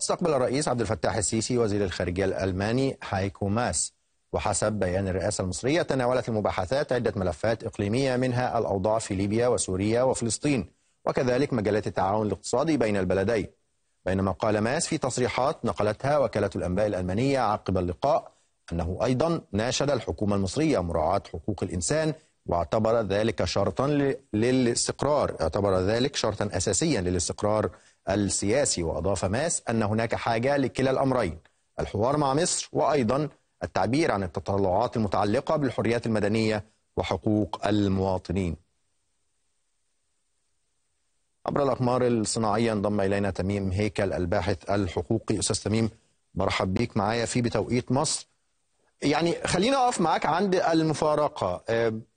استقبل الرئيس عبد الفتاح السيسي وزير الخارجية الألماني هايكو ماس. وحسب بيان الرئاسة المصرية تناولت المباحثات عدة ملفات إقليمية منها الأوضاع في ليبيا وسوريا وفلسطين وكذلك مجالات التعاون الاقتصادي بين البلدين. بينما قال ماس في تصريحات نقلتها وكالة الأنباء الألمانية عقب اللقاء أنه أيضا ناشد الحكومة المصرية مراعاة حقوق الإنسان واعتبر ذلك شرطا للاستقرار اعتبر ذلك شرطا أساسيا للاستقرار السياسي وأضاف ماس أن هناك حاجة لكلا الأمرين الحوار مع مصر وأيضا التعبير عن التطلعات المتعلقة بالحريات المدنية وحقوق المواطنين. عبر الأقمار الصناعية انضم إلينا تميم هيكل الباحث الحقوقي. أستاذ تميم مرحب بيك معايا في بتوقيت مصر. يعني خلينا أقف معاك عند المفارقة.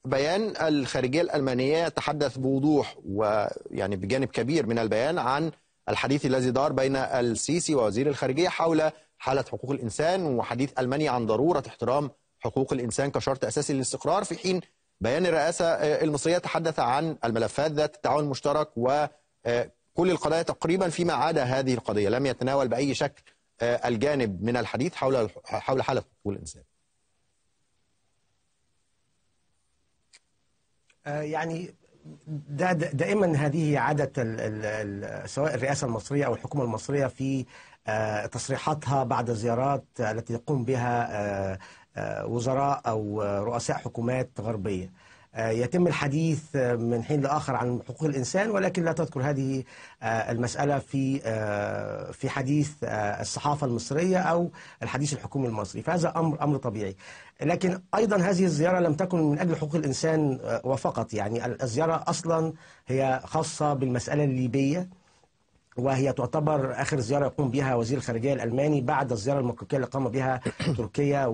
بيان الخارجية الألمانية يتحدث بوضوح ويعني بجانب كبير من البيان عن الحديث الذي دار بين السيسي ووزير الخارجية حول حالة حقوق الإنسان وحديث ألمانيا عن ضرورة احترام حقوق الإنسان كشرط أساسي للاستقرار. في حين بيان الرئاسة المصرية تحدث عن الملفات ذات التعاون المشترك وكل القضايا تقريبا فيما عدا هذه القضية. لم يتناول بأي شكل الجانب من الحديث حول حول حالة حقوق الإنسان. يعني دا دائما هذه عادة سواء الرئاسة المصرية أو الحكومة المصرية في تصريحاتها بعد زيارات التي يقوم بها وزراء أو رؤساء حكومات غربية. يتم الحديث من حين لآخر عن حقوق الإنسان ولكن لا تذكر هذه المسألة في في حديث الصحافة المصرية أو الحديث الحكومي المصري. فهذا أمر أمر طبيعي. لكن أيضا هذه الزيارة لم تكن من أجل حقوق الإنسان وفقط. يعني الزيارة أصلا هي خاصة بالمسألة الليبية. وهي تعتبر آخر زيارة يقوم بها وزير الخارجية الألماني بعد الزيارة المكوكيه اللي قام بها تركيا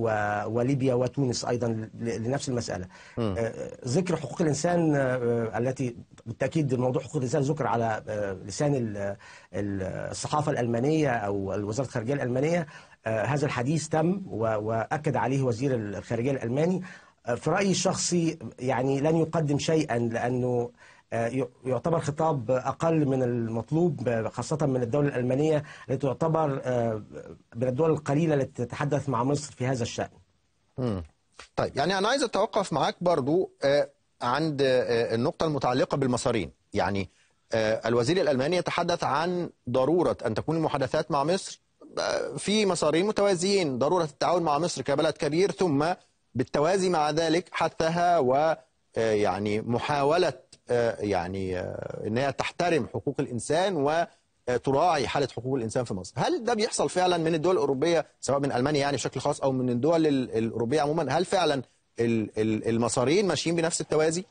وليبيا وتونس أيضا لنفس المسألة. ذكر حقوق الإنسان التي بالتأكيد موضوع حقوق الإنسان ذكر على لسان الصحافة الألمانية أو وزاره الخارجية الألمانية. هذا الحديث تم وأكد عليه وزير الخارجية الألماني. في رأيي الشخصي يعني لن يقدم شيئا لأنه يعتبر خطاب أقل من المطلوب خاصة من الدولة الألمانية التي تعتبر من الدول القليلة التي تتحدث مع مصر في هذا الشأن. طيب يعني أنا عايز أتوقف معاك برضو عند النقطة المتعلقة بالمصارين يعني الوزير الألماني يتحدث عن ضرورة أن تكون المحادثات مع مصر في مسارين متوازيين ضرورة التعاون مع مصر كبلد كبير ثم بالتوازي مع ذلك حثها و يعني محاولة يعني إن هي تحترم حقوق الإنسان وتراعي حالة حقوق الإنسان في مصر، هل ده بيحصل فعلا من الدول الأوروبية سواء من ألمانيا يعني بشكل خاص أو من الدول الأوروبية عموما، هل فعلا المسارين ماشيين بنفس التوازي؟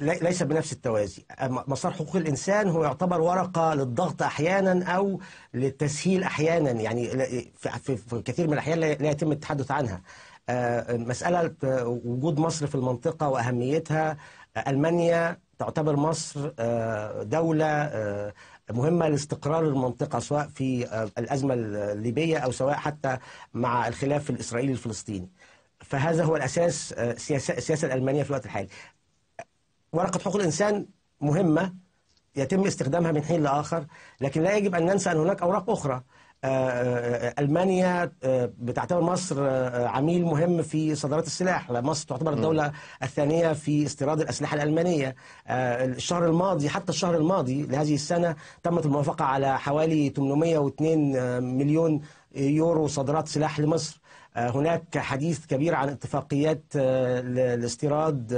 ليس بنفس التوازي. مسار حقوق الإنسان هو يعتبر ورقة للضغط أحيانا أو للتسهيل أحيانا. يعني في كثير من الأحيان لا يتم التحدث عنها. مسألة وجود مصر في المنطقة وأهميتها. ألمانيا تعتبر مصر دولة مهمة لاستقرار المنطقة سواء في الأزمة الليبية أو سواء حتى مع الخلاف الإسرائيلي الفلسطيني. فهذا هو الأساس السياسة الألمانية في الوقت الحالي. ورقة حقوق الإنسان مهمة يتم استخدامها من حين لآخر لكن لا يجب أن ننسى أن هناك أوراق أخرى. ألمانيا بتعتبر مصر عميل مهم في صادرات السلاح مصر تعتبر الدولة الثانية في استيراد الأسلحة الألمانية. الشهر الماضي حتى الشهر الماضي لهذه السنة تمت الموافقة على حوالي 802 مليون يورو صادرات سلاح لمصر. هناك حديث كبير عن اتفاقيات لاستيراد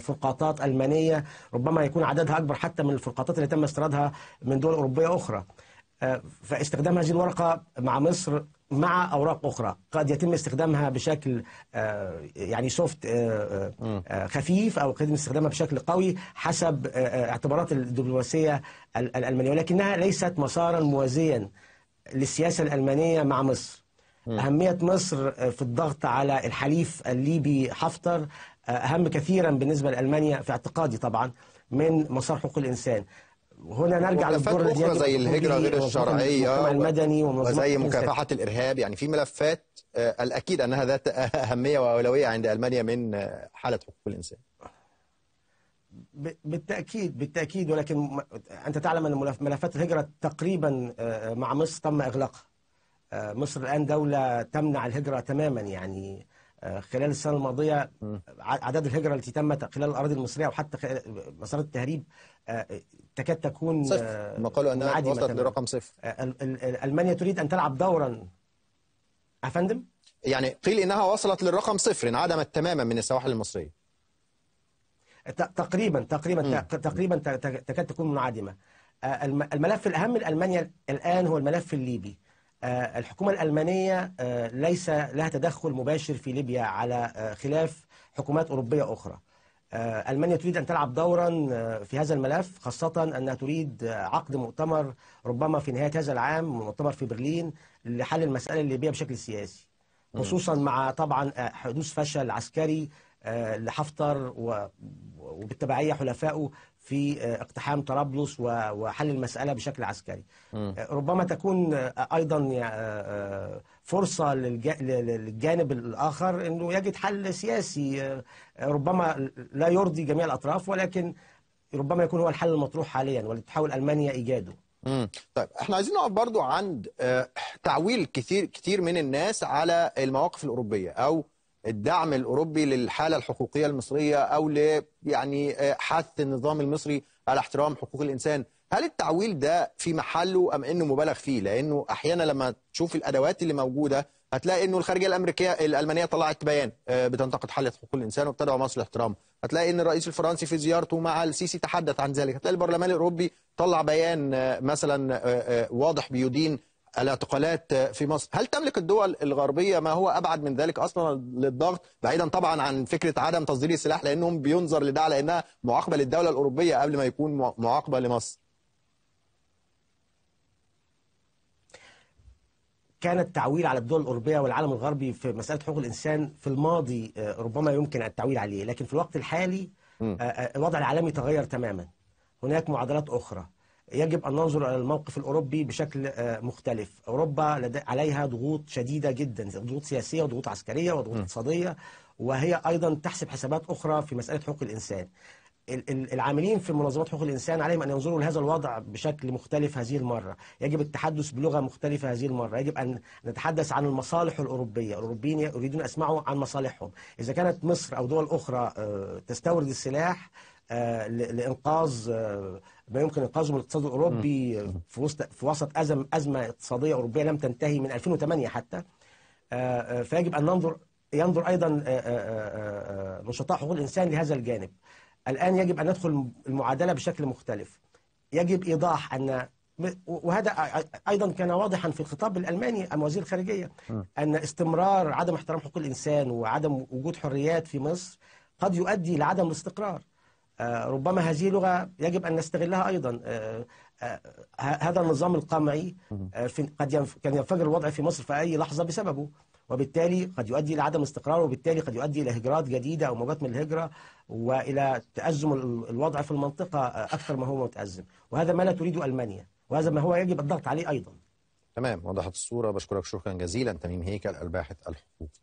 فرقاطات ألمانية ربما يكون عددها أكبر حتى من الفرقاطات اللي تم استيرادها من دول أوروبية أخرى. فاستخدام هذه الورقة مع مصر مع أوراق أخرى. قد يتم استخدامها بشكل يعني سوفت خفيف أو قد يتم استخدامها بشكل قوي حسب اعتبارات الدبلوماسية الألمانية. ولكنها ليست مسارا موازيا للسياسة الألمانية مع مصر. أهمية مصر في الضغط على الحليف الليبي حفتر أهم كثيرا بالنسبة لألمانيا في اعتقادي طبعا من مسار حقوق الإنسان. هنا نرجع للدور أخرى زي الهجرة غير الشرعية المدني وزي مكافحة الإرهاب. يعني في ملفات الأكيد أنها ذات أهمية وأولوية عند ألمانيا من حالة حقوق الإنسان. ب- بالتأكيد بالتأكيد. ولكن أنت تعلم ملف- ملفات الهجرة تقريبا آه، مع مصر تم إغلاقها. آه، مصر الآن دولة تمنع الهجرة تماما. يعني آه، خلال السنة الماضية ع- أعداد الهجرة التي تمت خلال الأراضي المصرية وحتى مسارات التهريب آه، تكاد تكون صفر. آه، هم قالوا أنها منعدمة وصلت. لرقم صفر. آه، ال- ال- ال- ألمانيا تريد أن تلعب دورا. أفندم؟ يعني قيل إنها وصلت للرقم صفر انعدمت تماما من السواحل المصرية. ت- تقريبا تقريبا تقريبا تكاد تكون منعدمة. الم- الملف الأهم لألمانيا الآن هو الملف الليبي. آه، الحكومة الألمانية آه، ليس لها تدخل مباشر في ليبيا على آه، خلاف حكومات أوروبية أخرى. آه، ألمانيا تريد أن تلعب دورا في هذا الملف خاصة أنها تريد عقد مؤتمر ربما في نهاية هذا العام مؤتمر في برلين لحل المسألة الليبية بشكل سياسي. خصوصا مع طبعا حدوث فشل عسكري لحفتر و- وبالتبعية حلفائه في آه، اقتحام طرابلس وحل المسألة بشكل عسكري. آه، ربما تكون آه، فرصة للج- للجانب الآخر إنه يجد حل سياسي ربما لا يرضي جميع الأطراف ولكن ربما يكون هو الحل المطروح حاليا ولتحاول ألمانيا إيجاده. مم. طيب إحنا عايزين نقف برضو عند تعويل كتير كتير من الناس على المواقف الأوروبية أو الدعم الأوروبي للحالة الحقوقية المصرية أو ل يعني آه، حث النظام المصري على احترام حقوق الإنسان. هل التعويل ده في محله أم إنه مبالغ فيه؟ لأنه أحيانا لما تشوف الأدوات اللي موجودة هتلاقي إنه الخارجية الأمريكية الألمانية طلعت بيان آه، بتنتقد حالة حقوق الإنسان وبتدعو مصر لاحترام هتلاقي إن الرئيس الفرنسي في زيارته مع السيسي تحدث عن ذلك. هتلاقي البرلمان الأوروبي طلع بيان آه، مثلا واضح بيدين الاعتقالات في مصر. هل تملك الدول الغربية ما هو أبعد من ذلك أصلا للضغط؟ بعيدا طبعا عن فكرة عدم تصدير السلاح لأنهم بينظر لده على أنها معاقبة للدولة الأوروبية قبل ما يكون مع- معاقبة لمصر. كان التعويل على الدول الأوروبية والعالم الغربي في مسألة حقوق الإنسان في الماضي آه، ربما يمكن التعويل عليه لكن في الوقت الحالي آه، آه، الوضع العالمي تغير تماما. هناك معادلات أخرى. يجب أن ننظر إلى الموقف الأوروبي بشكل آه، مختلف. أوروبا عليها ضغوط شديدة جدا ضغوط سياسية وضغوط عسكرية وضغوط اقتصادية وهي أيضا تحسب حسابات أخرى في مسألة حقوق الإنسان. ال- ال- العاملين في منظمات حقوق الإنسان عليهم أن ينظروا لهذا الوضع بشكل مختلف هذه المرة. يجب التحدث بلغة مختلفة هذه المرة. يجب أن نتحدث عن المصالح الأوروبية. الأوروبيين يريدون يسمعوا عن مصالحهم. إذا كانت مصر أو دول أخرى آه، تستورد السلاح آه، لإنقاذ ما يمكن إنقاذه من الاقتصاد الأوروبي آه، في وسط في وسط أزم أزمة اقتصادية أوروبية لم تنتهي من 2008 حتى. آه، آه، فيجب أن ننظر ينظر أيضا آه، نشطاء حقوق الإنسان لهذا الجانب. الآن يجب أن ندخل المعادلة بشكل مختلف. يجب إيضاح أن وهذا أيضا كان واضحا في الخطاب الألماني أم وزير الخارجية أن استمرار عدم احترام حقوق الإنسان وعدم وجود حريات في مصر قد يؤدي لعدم الاستقرار. ربما هذه لغة يجب أن نستغلها أيضا. آه، آه، هذا النظام القمعي آه، قد كان ينفجر الوضع في مصر في أي لحظة بسببه وبالتالي قد يؤدي إلى عدم استقرار وبالتالي قد يؤدي إلى هجرات جديدة أو موجات من الهجرة وإلى تأزم ال- الوضع في المنطقة آه، أكثر ما هو متأزم. وهذا ما لا تريده ألمانيا. وهذا ما هو يجب الضغط عليه أيضا. تمام وضحت الصورة. بشكرك شكرا جزيلا. تميم هيكل الباحث الحقوقي.